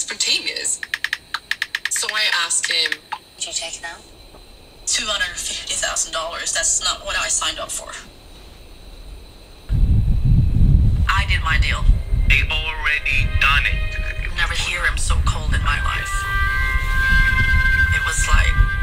spontaneous. So I asked him, Did you take it $250,000. That's not what I signed up for. I did my deal. They already done it. Never hear him so cold in my life. It was like